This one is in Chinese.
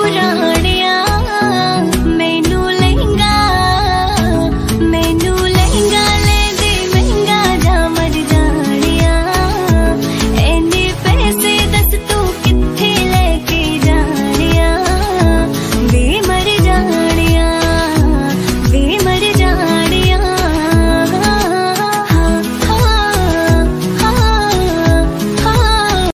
不想和你。